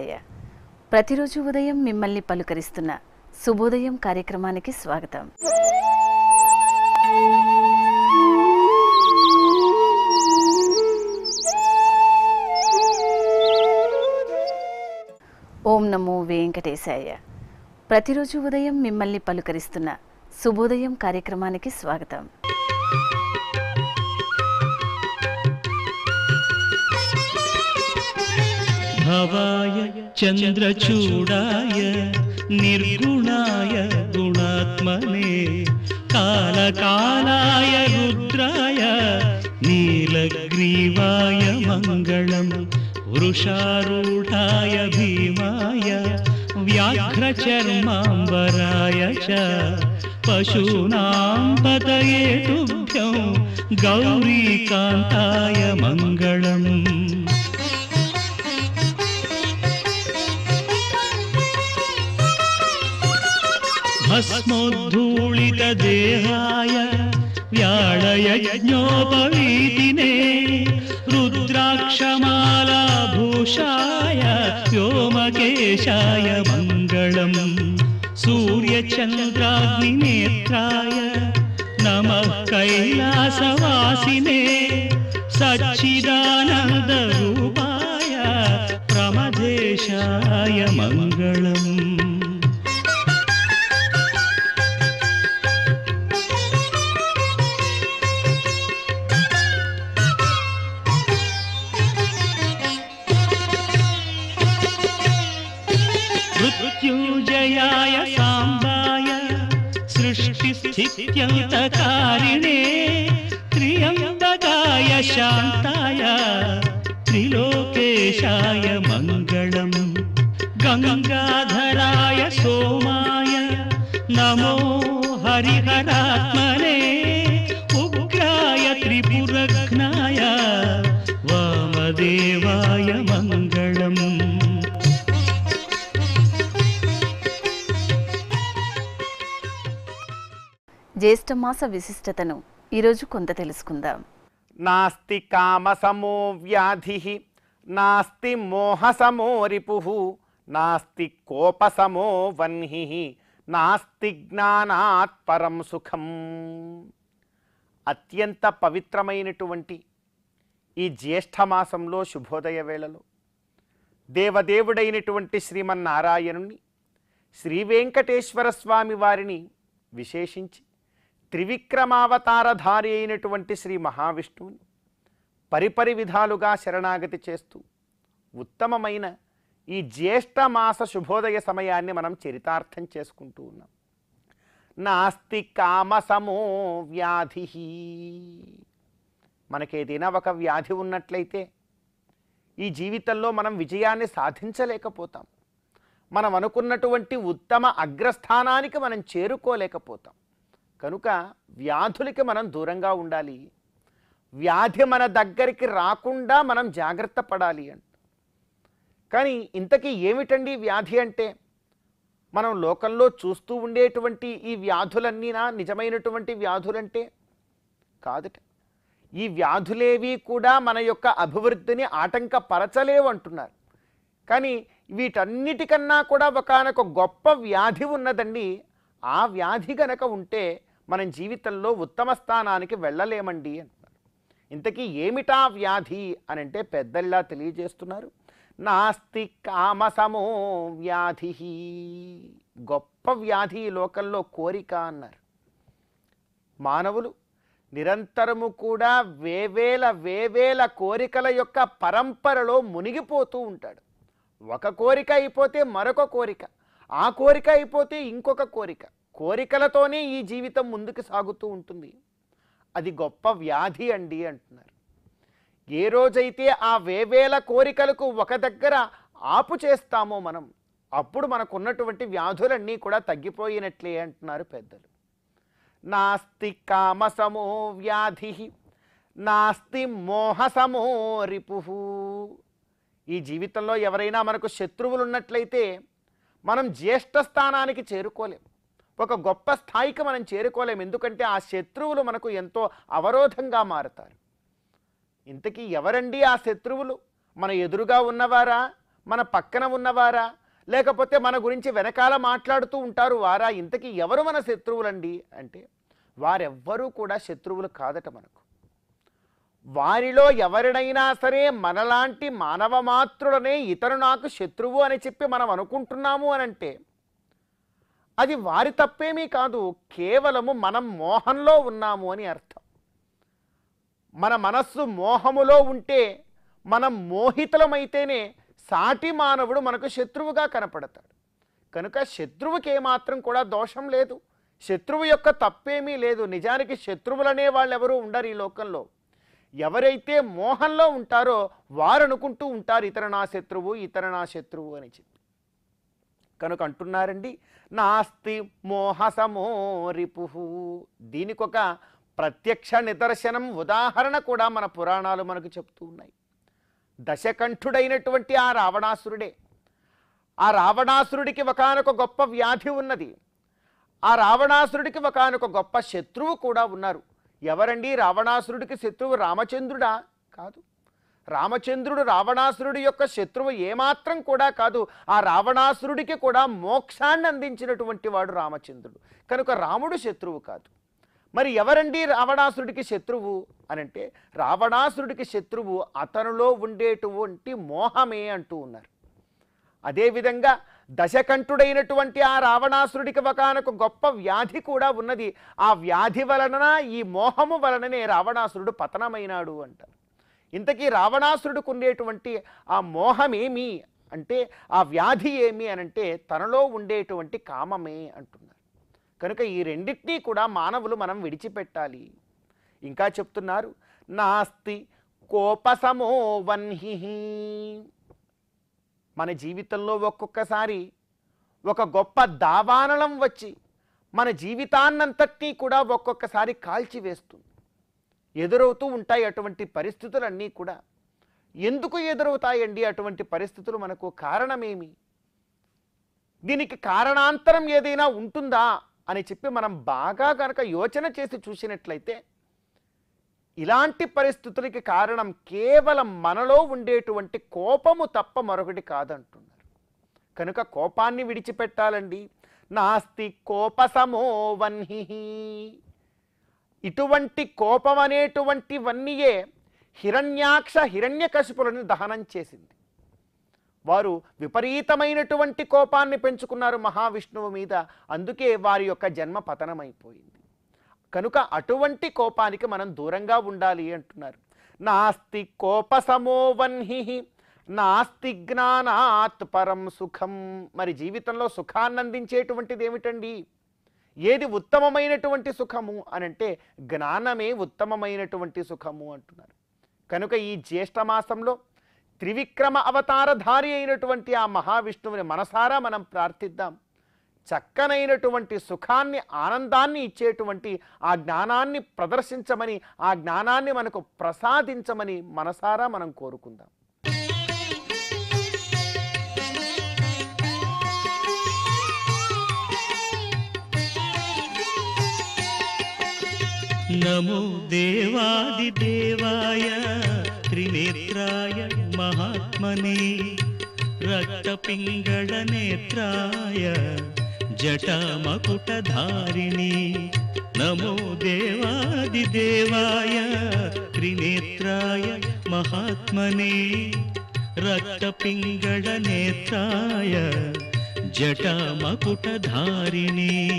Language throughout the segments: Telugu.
నమో ప్రతిరోజు ఉదయం మిమ్మల్ని పలుకరిస్తున్న శుభోదయం కార్యక్రమానికి స్వాగతం. ఓం నమో వెంకటేశాయ. ప్రతిరోజు ఉదయం మిమ్మల్ని పలుకరిస్తున్న శుభోదయం కార్యక్రమానికి స్వాగతం. भवाय चन्द्रचूडाय निर्गुणाय गुणात्मने कालकालाय रुद्राय नीलग्रीवाय मङ्गलम् वृषारूढाय भीमाय व्याघ्रचर्माम्बराय च पशूनां पतये तुभ्यं गौरीकान्ताय मङ्गलम् भस्मोद्धूलितदेहाय व्याळयज्ञोपवीतिने रुद्राक्षमालाभूषाय व्योमकेशाय मङ्गलम् सूर्यचन्द्राग्निनेत्राय नमः कैलासवासिने सच्चिदानन्दरूपाय प्रमदेशाय मङ्गलम् मृत्युञ्जयाय साम्बाय सृष्टिस्थित्यन्तकारिणे त्र्यम्बकाय शान्ताय त्रिलोकेशाय मङ्गलम् गङ्गाधराय सोमाय नमो జ్యేష్ఠమాస విశిష్టతను ఈరోజు కొంత తెలుసుకుందాం. నాస్తి కామసమో వ్యాధి నాస్తి మోహసమో రిపు నాస్తి కోపసమో వన్హి నాస్తి జ్ఞానాత్ పరం సుఖం. అత్యంత పవిత్రమైనటువంటి ఈ జ్యేష్ఠమాసంలో శుభోదయ వేళలో. దేవదేవుడైనటువంటి శ్రీమన్నారాయణుణ్ణి శ్రీ వెంకటేశ్వర స్వామి వారిని విశేషించి త్రివిక్రమావతారధారి అయినటువంటి శ్రీ మహావిష్ణువుని పరిపరి విధాలుగా శరణాగతి చేస్తూ ఉత్తమమైన ఈ జ్యేష్ఠ మాస శుభోదయ సమయాన్ని మనం చరితార్థం చేసుకుంటూ ఉన్నాం. నాస్తి కామసమో వ్యాధి. మనకేదైనా ఒక వ్యాధి ఉన్నట్లయితే ఈ జీవితంలో మనం విజయాన్ని సాధించలేకపోతాం. మనం అనుకున్నటువంటి ఉత్తమ అగ్రస్థానానికి మనం చేరుకోలేకపోతాం. కనుక వ్యాధులకి మనం దూరంగా ఉండాలి. వ్యాధి మన దగ్గరికి రాకుండా మనం జాగ్రత్త పడాలి అంట. కానీ ఇంతకీ ఏమిటండి వ్యాధి అంటే? మనం లోకంలో చూస్తూ ఉండేటువంటి ఈ వ్యాధులన్నీనా నిజమైనటువంటి వ్యాధులంటే? కాదుట. ఈ వ్యాధులేవి కూడా మన యొక్క అభివృద్ధిని ఆటంకపరచలేవు అంటున్నారు. కానీ వీటన్నిటికన్నా కూడా ఒకనొక గొప్ప వ్యాధి ఉన్నదండి. ఆ వ్యాధి గనక ఉంటే మనం జీవితంలో ఉత్తమ స్థానానికి వెళ్ళలేమండి అంటున్నారు. ఇంతకీ ఏమిటా వ్యాధి అని అంటే పెద్దల్లా తెలియజేస్తున్నారు. నాస్తి కామసమో వ్యాధి. గొప్ప వ్యాధి లోకంలో కోరిక అన్నారు. మానవులు నిరంతరము కూడా వేవేల వేవేల కోరికల యొక్క పరంపరలో మునిగిపోతూ ఉంటాడు. ఒక కోరిక అయిపోతే మరొక కోరిక ఆ కోరిక అయిపోతే ఇంకొక కోరిక. కోరికలతోనే ఈ జీవితం ముందుకు సాగుతూ ఉంటుంది. అది గొప్ప వ్యాధి అండి అంటున్నారు. ఏ రోజైతే ఆ వేవేల కోరికలకు ఒక దగ్గర ఆపు చేస్తామో మనం అప్పుడు మనకున్నటువంటి వ్యాధులన్నీ కూడా తగ్గిపోయినట్లే అంటున్నారు పెద్దలు. నాస్తి కామసమో వ్యాధి నాస్తి మోహసమో రిపు. ఈ జీవితంలో ఎవరైనా మనకు శత్రువులు ఉన్నట్లయితే మనం జ్యేష్ఠ స్థానానికి చేరుకోలేం. ఒక గొప్ప స్థాయికి మనం చేరుకోలేం ఎందుకంటే ఆ శత్రువులు మనకు ఎంతో అవరోధంగా మారుతారు. ఇంతకీ ఎవరండి ఆ శత్రువులు? మన ఎదురుగా ఉన్నవారా? మన పక్కన ఉన్నవారా? లేకపోతే మన గురించి వెనకాల మాట్లాడుతూ ఉంటారు వారా? ఇంతకీ ఎవరు మన శత్రువులండి? అంటే వారెవ్వరూ కూడా శత్రువులు కాదట మనకు. వారిలో ఎవరినైనా సరే మనలాంటి మానవ మాత్రుడనే ఇతరు నాకు శత్రువు అని చెప్పి మనం అనుకుంటున్నాము అని అంటే అది వారి తప్పేమీ కాదు కేవలము మనం మోహంలో ఉన్నాము అని అర్థం. మన మనస్సు మోహములో ఉంటే మనం మోహితులమైతేనే సాటి మానవుడు మనకు శత్రువుగా కనపడతాడు. కనుక శత్రువుకి ఏమాత్రం కూడా దోషం లేదు. శత్రువు యొక్క తప్పేమీ లేదు. నిజానికి శత్రువులనే వాళ్ళెవరూ ఉండరు ఈ లోకంలో. ఎవరైతే మోహంలో ఉంటారో వారు అనుకుంటూ ఉంటారు ఇతర నా శత్రువు ఇతర నా శత్రువు అని చెప్పి. కనుక అంటున్నారండి నాస్తి మోహసమో రిపు దీనికొక ప్రత్యక్ష నిదర్శనం ఉదాహరణ కూడా మన పురాణాలు మనకు చెప్తూ ఉన్నాయి. దశకంఠుడైనటువంటి ఆ రావణాసురుడే. ఆ రావణాసురుడికి ఒకనొక గొప్ప వ్యాధి ఉన్నది. ఆ రావణాసురుడికి ఒకనొక గొప్ప శత్రువు కూడా ఉన్నారు. ఎవరండి? రావణాసురుడికి శత్రువు రామచంద్రుడా? కాదు. రామచంద్రుడు రావణాసురుడి యొక్క శత్రువు ఏమాత్రం కూడా కాదు ఆ రావణాసురుడికి కూడా మోక్షాన్ని అందించినటువంటి వాడు రామచంద్రుడు. కనుక రాముడు శత్రువు కాదు. మరి ఎవరండి రావణాసురుడికి శత్రువు? అనంటే రావణాసురుడికి శత్రువు అతనిలో ఉండేటువంటి మోహమే అంటూ ఉన్నారు. అదేవిధంగా దశకంఠుడైనటువంటి ఆ రావణాసురుడికి ఒకనొక గొప్ప వ్యాధి కూడా ఉన్నది. ఆ వ్యాధి వలన ఈ మోహము వలననే రావణాసురుడు పతనమైనాడు అంటారు ఇంతకీ రావణాసురుడికి ఉండేటువంటి ఆ మోహమేమి అంటే ఆ వ్యాధి ఏమి అనంటే తనలో ఉండేటువంటి కామమే అంటున్నారు. కనుక ఈ రెండింటినీ కూడా మానవులు మనం విడిచిపెట్టాలి. ఇంకా చెప్తున్నారు నాస్తి కోపసమో వన్హి మన జీవితంలో ఒక్కొక్కసారి ఒక గొప్ప దావానలం వచ్చి మన జీవితాన్నంతటినీ కూడా ఒక్కొక్కసారి కాల్చివేస్తుంది. ఎదురవుతూ ఉంటాయి అటువంటి పరిస్థితులన్నీ కూడా. ఎందుకు ఎదురవుతాయండి అటువంటి పరిస్థితులు? మనకు కారణమేమి? దీనికి కారణాంతరం ఏదైనా ఉంటుందా? అని చెప్పి మనం బాగా కనుక యోచన చేసి చూసినట్లయితే ఇలాంటి పరిస్థితులకి కారణం కేవలం మనలో ఉండేటువంటి కోపము తప్ప మరొకటి కాదంటున్నారు. కనుక కోపాన్ని విడిచిపెట్టాలండి. నాస్తి కోపసమో వన్హి ఇటువంటి కోపం అనేటువంటివన్నీయే హిరణ్యాక్ష హిరణ్యకశిపులను దహనం చేసింది. వారు విపరీతమైనటువంటి కోపాన్ని పెంచుకున్నారు మహావిష్ణువు మీద అందుకే వారి యొక్క జన్మ పతనమైపోయింది. కనుక అటువంటి కోపానికి మనం దూరంగా ఉండాలి అంటున్నారు. నాస్తి కోప సమోవన్హి నాస్తి జ్ఞానాత్ పరం సుఖం. మరి జీవితంలో సుఖాన్ని అందించేటువంటిది ఏమిటండి ఏది ఉత్తమమైనటువంటి సుఖము అని అంటే జ్ఞానమే ఉత్తమమైనటువంటి సుఖము అంటున్నారు. కనుక ఈ జ్యేష్ఠమాసంలో త్రివిక్రమ అవతారధారి అయినటువంటి ఆ మహావిష్ణువుని మనసారా మనం ప్రార్థిద్దాం. చక్కనైనటువంటి సుఖాన్ని ఆనందాన్ని ఇచ్చేటువంటి ఆ జ్ఞానాన్ని ప్రదర్శించమని ఆ జ్ఞానాన్ని మనకు ప్రసాదించమని మనసారా మనం కోరుకుందాం. నమో దేవాది దేవాయ త్రినేత్రాయ మహాత్మనే. రక్తపింగళనేత్రాయ జటమకుటధారిణి. నమో దేవాది దేవాయ త్రినేత్రాయ మహాత్మనే. రక్తపింగళనేత్రాయ జటమకుటధారిణి.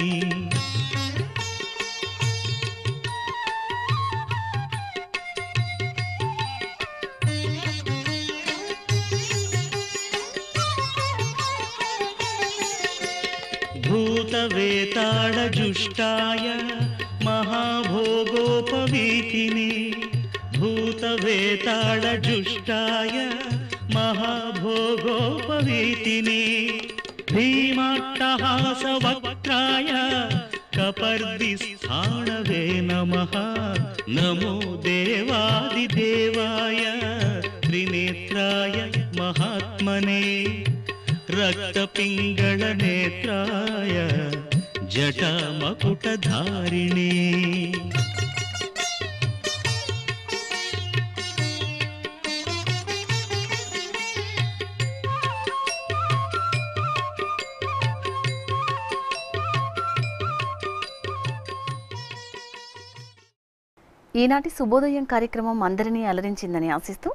भूतवेताडजुष्टाय महाभोगोपवीतिने भूतवेताडजुष्टाय महाभोगोपवीतिने भीमाट्टहासवक्त्राय कपर्दिस्थाणवे नमः नमो देवादिदेवाय त्रिनेत्राय महात्मने। रक्तपिङ्गळनेत्राय जटामकुटधारिणे ఈనాటి శుభోదయం కార్యక్రమం అందరినీ అలరించిందని ఆశిస్తూ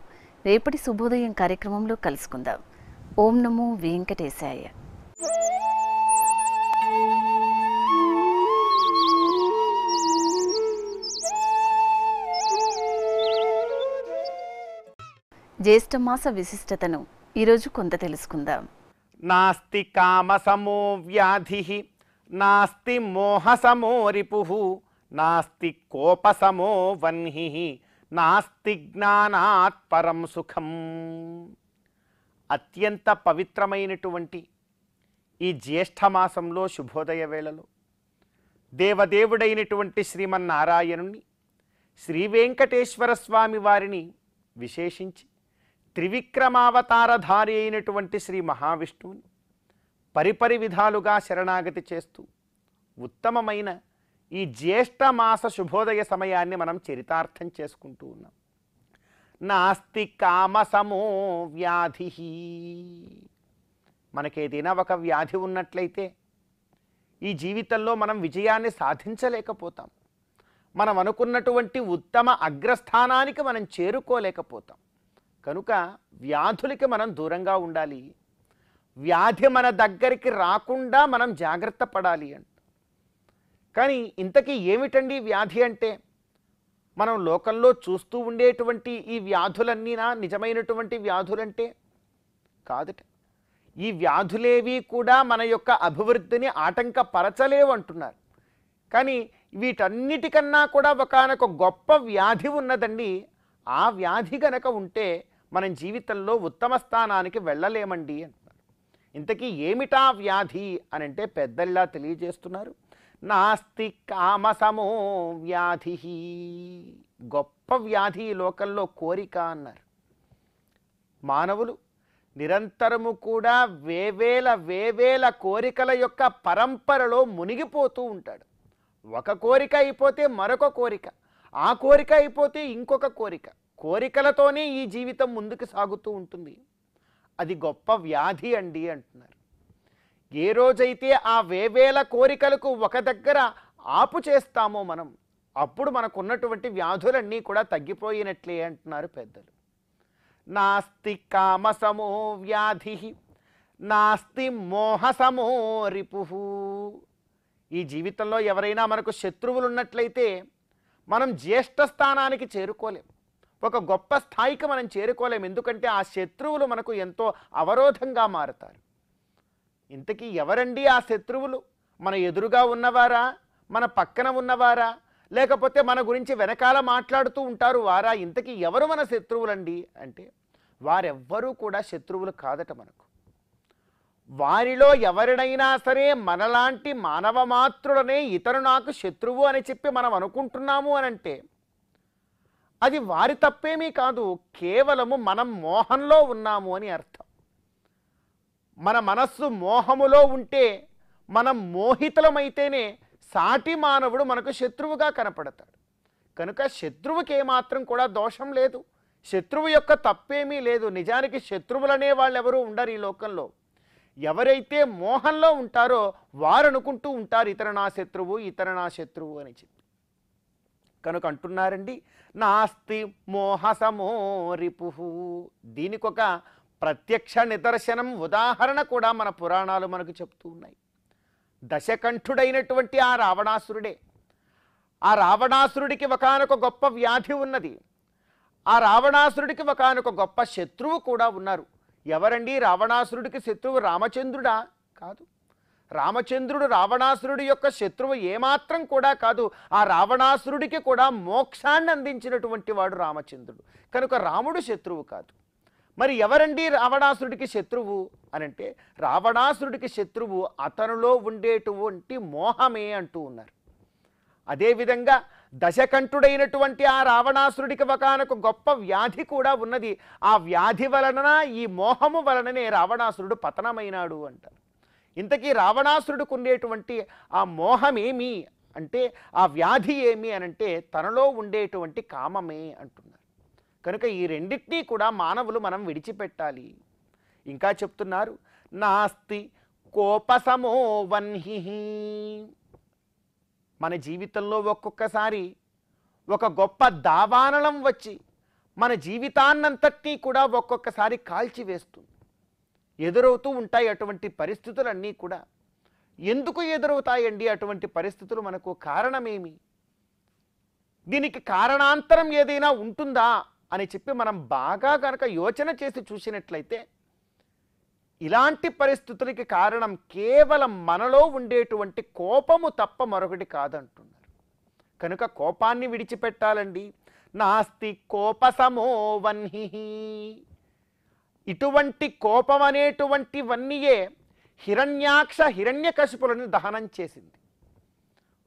రేపటి శుభోదయం కార్యక్రమంలో కలుసుకుందాం. ఓం నమో వెంకటేశాయ. జ్యేష్ఠమాస విశిష్టతను ఈరోజు కొంత తెలుసుకుందాం. నాస్తి కామసమో వ్యాధి నాస్తి మోహసమో రిపు నాస్తి కోపసమో వన్హి నాస్తి జ్ఞానాత్ పరం సుఖం. అత్యంత పవిత్రమైనటువంటి ఈ జ్యేష్ఠమాసంలో శుభోదయ వేళలో దేవదేవుడైనటువంటి శ్రీమన్నారాయణుని శ్రీ వెంకటేశ్వర స్వామి వారిని విశేషించి త్రివిక్రమావతారధారి అయినటువంటి శ్రీ మహావిష్ణువుని పరిపరి విధాలుగా శరణాగతి చేస్తూ ఉత్తమమైన ఈ జ్యేష్ఠ మాస శుభోదయ సమయాన్ని మనం చరితార్థం చేసుకుంటూ ఉన్నాం. నాస్తి కామసమో వ్యాధి. మనకేదైనా ఒక వ్యాధి ఉన్నట్లయితే ఈ జీవితంలో మనం విజయాన్ని సాధించలేకపోతాం. మనం అనుకున్నటువంటి ఉత్తమ అగ్రస్థానానికి మనం చేరుకోలేకపోతాం. కనుక వ్యాధులకి మనం దూరంగా ఉండాలి. వ్యాధి మన దగ్గరికి రాకుండా మనం జాగ్రత్త పడాలి అంట. కానీ ఇంతకీ ఏమిటండి వ్యాధి అంటే? మనం లోకంలో చూస్తూ ఉండేటువంటి ఈ వ్యాధులన్నీనా? నిజమైనటువంటి వ్యాధులంటే? కాదుట. ఈ వ్యాధులేవి కూడా మన యొక్క అభివృద్ధిని ఆటంకపరచలేవు అంటున్నారు. కానీ వీటన్నిటికన్నా కూడా ఒకనొక గొప్ప వ్యాధి ఉన్నదండి. ఆ వ్యాధి గనక ఉంటే మనం జీవితంలో ఉత్తమ స్థానానికి వెళ్ళలేమండి అంటున్నారు. ఇంతకీ ఏమిటా వ్యాధి అని అంటే పెద్దల్లా తెలియజేస్తున్నారు. నాస్తి కామసమో వ్యాధి. గొప్ప వ్యాధి ఈ లోకంలో కోరిక అన్నారు. మానవులు నిరంతరము కూడా వేవేల వేవేల కోరికల యొక్క పరంపరలో మునిగిపోతూ ఉంటాడు. ఒక కోరిక అయిపోతే మరొక కోరిక ఆ కోరిక అయిపోతే ఇంకొక కోరిక. కోరికలతోనే ఈ జీవితం ముందుకు సాగుతూ ఉంటుంది. అది గొప్ప వ్యాధి అండి అంటున్నారు. ఏ రోజైతే ఆ వేవేల కోరికలకు ఒక దగ్గర ఆపు చేస్తామో మనం అప్పుడు మనకున్నటువంటి వ్యాధులన్నీ కూడా తగ్గిపోయినట్లే అంటున్నారు పెద్దలు. నాస్తి కామసమో వ్యాధి నాస్తి మోహసమో రిపు. ఈ జీవితంలో ఎవరైనా మనకు శత్రువులు ఉన్నట్లయితే మనం జ్యేష్ఠ స్థానానికి చేరుకోలేం. ఒక గొప్ప స్థాయికి మనం చేరుకోలేం. ఎందుకంటే ఆ శత్రువులు మనకు ఎంతో అవరోధంగా మారుతారు. ఇంతకీ ఎవరండి ఆ శత్రువులు? మన ఎదురుగా ఉన్నవారా? మన పక్కన ఉన్నవారా? లేకపోతే మన గురించి వెనకాల మాట్లాడుతూ ఉంటారు వారా? ఇంతకీ ఎవరు మన శత్రువులండి? అంటే వారెవ్వరూ కూడా శత్రువులు కాదట మనకు. వారిలో ఎవరినైనా సరే మనలాంటి మానవ మాత్రులనే ఇతరు నాకు శత్రువు అని చెప్పి మనం అనుకుంటున్నాము అని అంటే అది వారి తప్పేమీ కాదు కేవలము మనం మోహంలో ఉన్నాము అని అర్థం. మన మనస్సు మోహములో ఉంటే మనం మోహితులమైతేనే సాటి మానవుడు మనకు శత్రువుగా కనపడతాడు. కనుక శత్రువుకి ఏమాత్రం కూడా దోషం లేదు. శత్రువు యొక్క తప్పేమీ లేదు. నిజానికి శత్రువులనే వాళ్ళు ఉండరు ఈ లోకంలో. ఎవరైతే మోహంలో ఉంటారో వారు అనుకుంటూ ఉంటారు ఇతర నా శత్రువు ఇతర నా శత్రువు అని చెప్పి. కనుక అంటున్నారండి నాస్తి మోహసమో రిపు దీనికొక ప్రత్యక్ష నిదర్శనం ఉదాహరణ కూడా మన పురాణాలు మనకు చెప్తూ ఉన్నాయి. దశకంఠుడైనటువంటి ఆ రావణాసురుడే. ఆ రావణాసురుడికి ఒకనొక గొప్ప వ్యాధి ఉన్నది. ఆ రావణాసురుడికి ఒకనొక గొప్ప శత్రువు కూడా ఉన్నారు. ఎవరండి? రావణాసురుడికి శత్రువు రామచంద్రుడా? కాదు. రామచంద్రుడు రావణాసురుడి యొక్క శత్రువు ఏమాత్రం కూడా కాదు. ఆ రావణాసురుడికి కూడా మోక్షాన్ని అందించినటువంటి వాడు రామచంద్రుడు. కనుక రాముడు శత్రువు కాదు. మరి ఎవరండి రావణాసురుడికి శత్రువు? అనంటే రావణాసురుడికి శత్రువు అతనిలో ఉండేటువంటి మోహమే అంటూ ఉన్నారు. అదేవిధంగా దశకంఠుడైనటువంటి ఆ రావణాసురుడికి ఒకనొక గొప్ప వ్యాధి కూడా ఉన్నది. ఆ వ్యాధి వలన ఈ మోహము వలననే రావణాసురుడు పతనమైనాడు అంటారు ఇంతకీ రావణాసురుడికి ఉండేటువంటి ఆ మోహమేమి? అంటే ఆ వ్యాధి ఏమి? అనంటే తనలో ఉండేటువంటి కామమే అంటున్నారు. కనుక ఈ రెండింటినీ కూడా మానవులు మనం విడిచిపెట్టాలి. ఇంకా చెప్తున్నారు నాస్తి కోపసమో వన్హి మన జీవితంలో ఒక్కొక్కసారి ఒక గొప్ప దావానలం వచ్చి మన జీవితాన్నంతటినీ కూడా ఒక్కొక్కసారి కాల్చివేస్తుంది. ఎదురవుతూ ఉంటాయి అటువంటి పరిస్థితులన్నీ కూడా. ఎందుకు ఎదురవుతాయండి అటువంటి పరిస్థితులు మనకు కారణమేమి? దీనికి కారణాంతరం ఏదైనా ఉంటుందా? అని చెప్పి మనం బాగా కనుక యోచన చేసి చూసినట్లయితే ఇలాంటి పరిస్థితులకి కారణం కేవలం మనలో ఉండేటువంటి కోపము తప్ప మరొకటి కాదంటున్నారు. కనుక కోపాన్ని విడిచిపెట్టాలండి. నాస్తి కోపసమో వన్హి ఇటువంటి కోపం అనేటువంటివన్నీయే హిరణ్యాక్ష హిరణ్యకశిపులను దహనం చేసింది.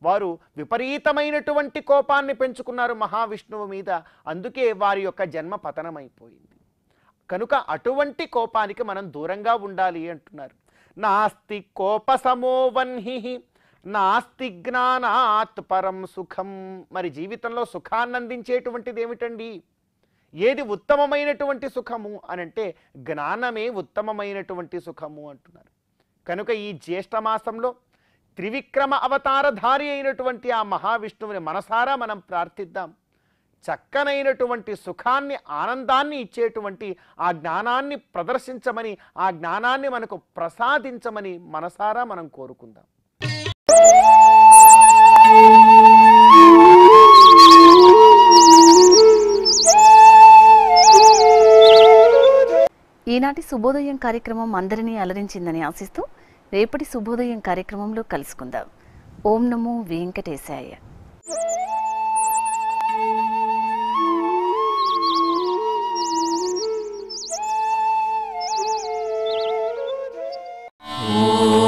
వారు విపరీతమైనటువంటి కోపాన్ని పెంచుకున్నారు మహావిష్ణువు మీద. అందుకే వారి యొక్క జన్మ పతనమైపోయింది. కనుక అటువంటి కోపానికి మనం దూరంగా ఉండాలి అంటున్నారు. నాస్తి కోప సమోవన్హి నాస్తి జ్ఞానాత్ పరం సుఖం. మరి జీవితంలో సుఖాన్ని అందించేటువంటిది ఏమిటండి? ఏది ఉత్తమమైనటువంటి సుఖము అని అంటే జ్ఞానమే ఉత్తమమైనటువంటి సుఖము అంటున్నారు. కనుక ఈ జ్యేష్ఠ మాసంలో త్రివిక్రమ అవతారధారి అయినటువంటి ఆ మహావిష్ణువుని మనసారా మనం ప్రార్థిద్దాం. చక్కనైనటువంటి సుఖాన్ని ఆనందాన్ని ఇచ్చేటువంటి ఆ జ్ఞానాన్ని ప్రదర్శించమని ఆ జ్ఞానాన్ని మనకు ప్రసాదించమని మనసారా మనం కోరుకుందాం. ఈనాటి శుభోదయం కార్యక్రమం అందరినీ అలరించిందని ఆశిస్తూ రేపటి శుభోదయం కార్యక్రమంలో కలుసుకుందాం. ఓం నమో వెంకటేశాయ. Oh